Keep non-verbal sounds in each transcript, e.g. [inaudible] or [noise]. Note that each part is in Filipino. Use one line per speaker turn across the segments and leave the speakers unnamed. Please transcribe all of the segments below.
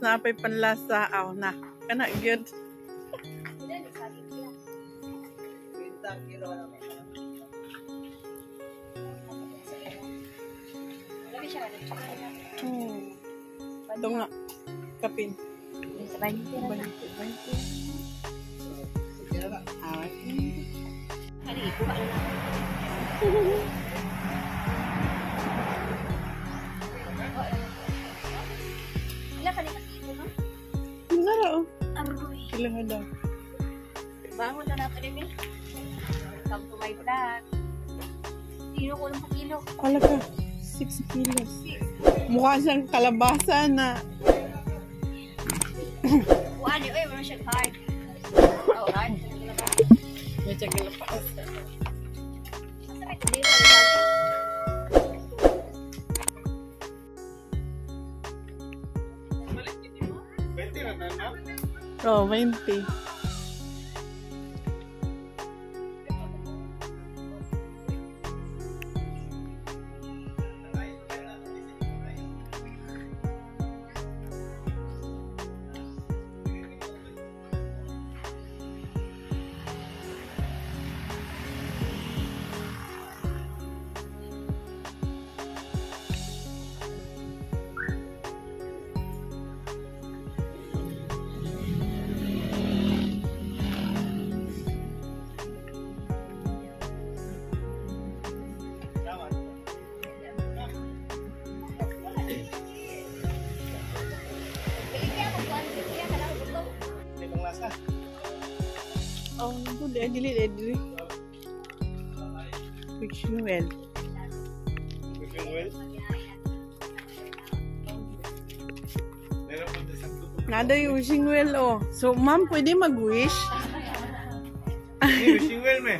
na penlasaan. Oh, nah, panlasa kena na kana good. Kapin. Ilang daw.
Bangon na natin, Emi. Come to my vlog. Kilo ko lang pa kilo.
Wala ka. 6 kilos. Mukha siyang kalabasa na.
Kuhaan eh, wala siyang hard. Oh, hard.
Siya kalabasa.
Masarap ito
Oh, 20. Oh, nandun. Di, dili, di, dili. Fiction well. Nada yung wishing well, oh. So, ma'am, pwede mag-wish?
wishing well, me.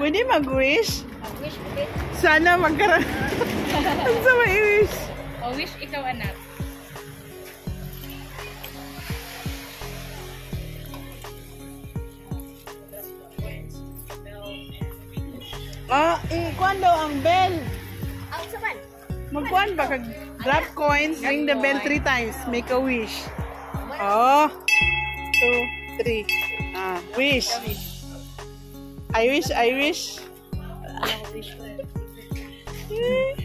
Pwede mag-wish?
Wish ko din.
Sana magkaroon. [laughs] Ang sa wish
Oh, wish ikaw, anak.
Ah, eh, kuan daw ang bell.
Ang saman.
Magkuan ba kag drop coins, ring the bell three times, make a wish. Oh. Two, three. Ah, wish. I wish, I wish. [laughs] [laughs]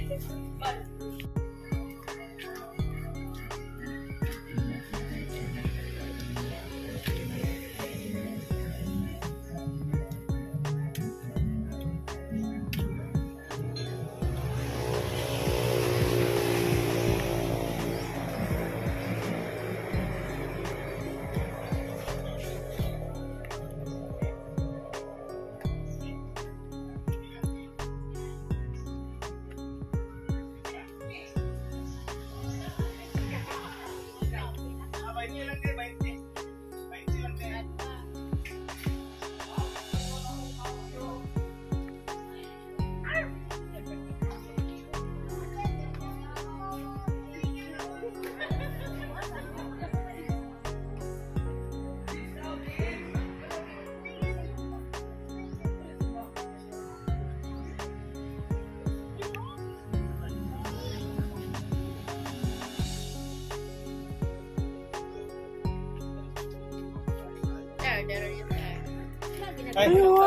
Ay,
Ay, wow.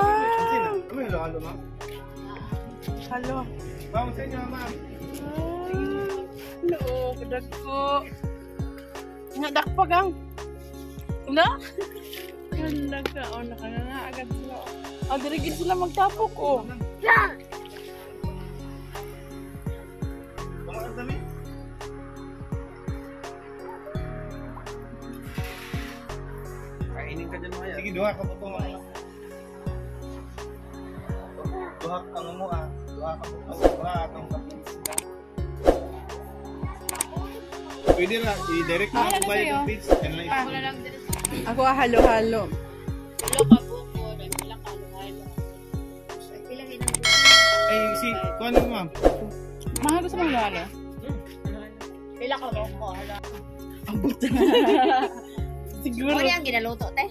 Ano yung halo, ma'am?
Halo.
Ma'am, sa inyo, ma'am.
Hello, kadag ko. Nga dakpagang. Na? Kadag ka. O, nakanganga agad sila. O, dirigid sila magtapok, oh. o.
Dami.
Kainin ka dyan mga
Sige, duha ka po po. Pwede na, i-direct mo ako bayad ng page. Yan lang.
Ah.
Wala lang din.
Ako, ah, halo-halo.
Wala ka buko, wala ka halo-halo. Pila hinang
Ay, si, kuha na mo, ma'am.
Mahal gusto mong halo?
Pila ka buko, hala.
Abot. Siguro.
Muna ang ginaluto, te.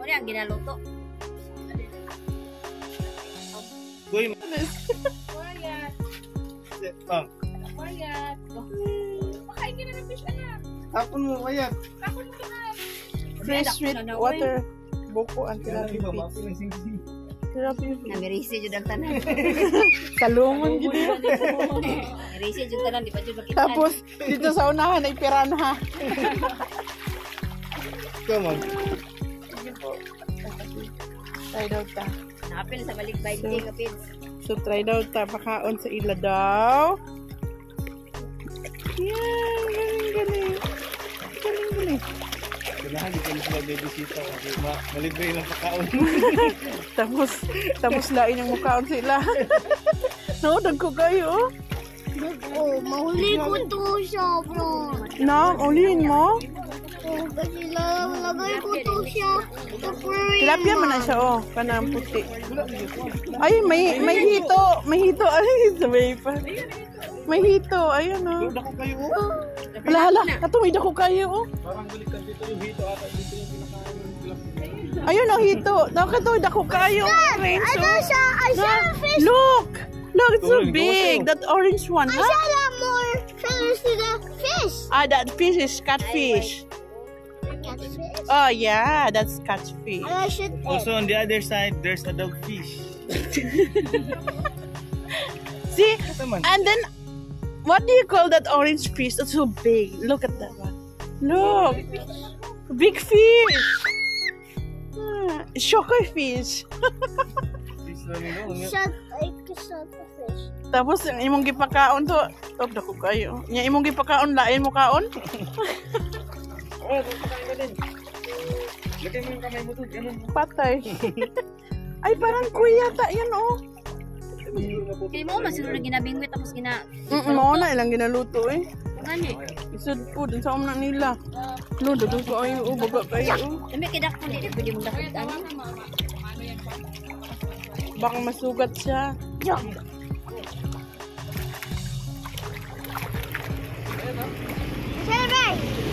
Muna ang ginaluto.
Kuy,
Quiet.
ma'am.
Quiet. Pakain ka na ng fish, anak.
Tapon mo, ayan.
Fresh with water. Buko ang
ng sing-sing.
Tilapia feet.
Namirisi jud ang tanan.
Salungon gid.
Namirisi jud tanan di pa jud makita.
Tapos dito sa unahan ay piranha.
Come on.
Try daw ta.
Napil sa balik 20 kapit.
So try daw ta pakaon sa ila daw. Yan, galing galing. Galing galing.
Kailangan di ko na sila bibisita kasi ma malibre ng pagkaon. [laughs]
Tapos, tapos lain ang mukhaon sila. [laughs] no, dagko kayo.
Oh, mahuli ko to siya, bro.
Na, ulihin mo.
Kasi lalagay ko to siya sa frame.
Tilapia man na siya, oh. Kanang puti. Ay, may, may hito. May hito. Ay, [laughs] sabay pa. May hito. Ayun, oh.
Ako kayo, oh.
Hala, hala. Katumid ako kayo, oh.
Parang baliktad dito yung hito ata dito yung pinakain ng tilapia.
Ayun, oh, hito. Nakatuwid ako kayo.
Ano siya? I saw a fish.
look! Look, it's so big. That orange one,
I saw a lot more feathers to the fish.
Ah, that fish is catfish. Oh, yeah. That's catfish.
And I should
Also on the other side, there's a dogfish. [laughs]
See? And then, what do you call that orange fish? That's so big. Look at that one. Look. Big fish. Ah, Shokoy fish. [laughs]
Shut the fish.
Tapos, yung imong gipakaon to. Tok, dako kayo. Yung imong gipakaon, lain mo kaon. [laughs]
Oh. Lagay mo yung kamay mo doon, ganun.
Patay. [laughs] Ay, parang kuya ta. Yan, oh.
Kay mo masiguro ginabingwit tapos gina
Mm, mo na ilang ginaluto eh.
ngani.
Isod po, dun sa umna nila. No, dudun ko ayo, oh, baga kayo. oh.
Dami kay dakpo di pwede mo dakpo ani.
Baka masugat siya.
Sebe!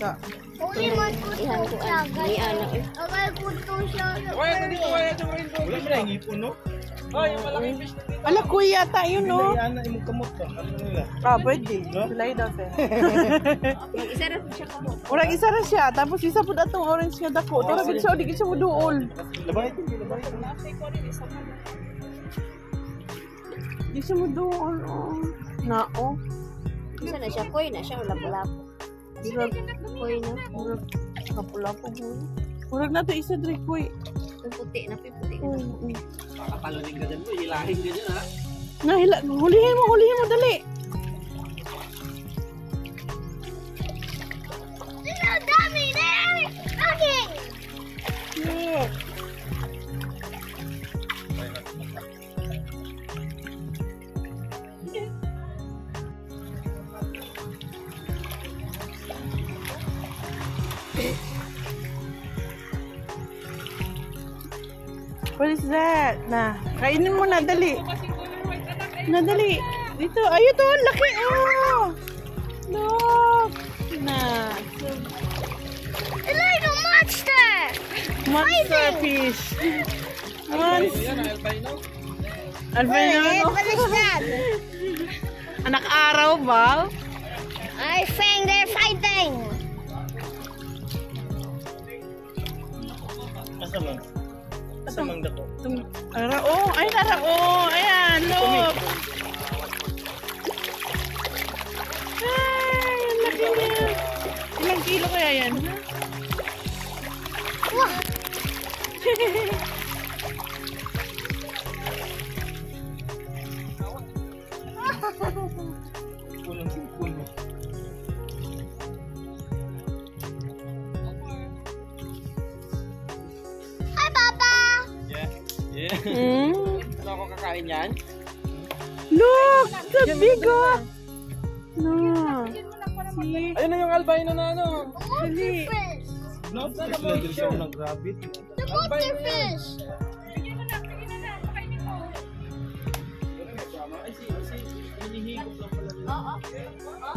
Sa
Uli mo ko to
ko
siya.
Ni
guys.
ana eh.
Lagay ko to siya sa
Wala
frame.
mo na yung ipon, no? Oh, yung malaking fish na
Ala, kuya ta, yun, no?
Yan na yung kamot ka. Ano nila?
Ah, pwede. Sila daw, sir. [laughs]
Isa ra siya kamo.
Urang isa ra siya, tapos isa po datong orange nga dako. Tara gid siya, di gid siya mo duol.
Labay ito, labay ito.
Di siya mo duol. Oh. Na, oh.
Isa na siya koy na siya lapo-lapo.
Urag,
Koy na.
urag, kapula po mo. Urag na to isa dre koy.
Ang puti na puti.
Oh.
Kakatalunin ka dyan mo, hilahin ka dyan ha.
Nahila, hulihin mo, What is that? Na, kainin mo na, dali. Na, dali. Dito, ayun to, laki. Oh! Look. Na,
It's like a monster.
monster fish. Monster.
Albino.
Albino,
what is that?
Anak araw ba?
I think they're fighting.
Asa man? Asa man dako?
Tung, ara, oh, ay, ara, oh, ayan, look. Ay, ang laki niya. Ilang kilo kaya yan? ha? [laughs] Hmm?
Ano ako kakain yan?
Look, the big one. No. See?
Ayun na yung albino na ano.
Dali.
Fish.
No, fish lang din siya ng grabe.
The monster fish.
Pala.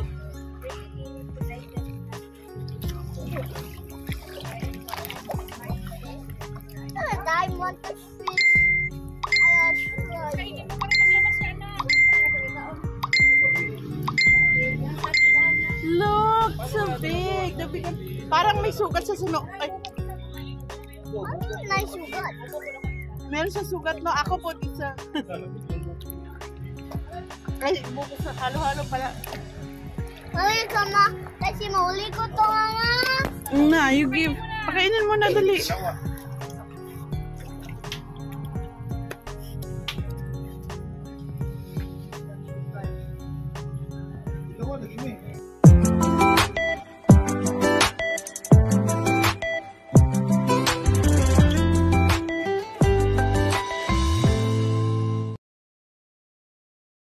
Ano time want the
tingnan. Parang may sugat sa suno. Ay,
na sugat?
meron sa sugat, no? Ako po, isa. Ay, bukas sa halo-halo pala.
Ay, sama. Kasi mauli ko to, mama.
Na, you give. Pakainin mo na, dali.
Ito ko, mo eh.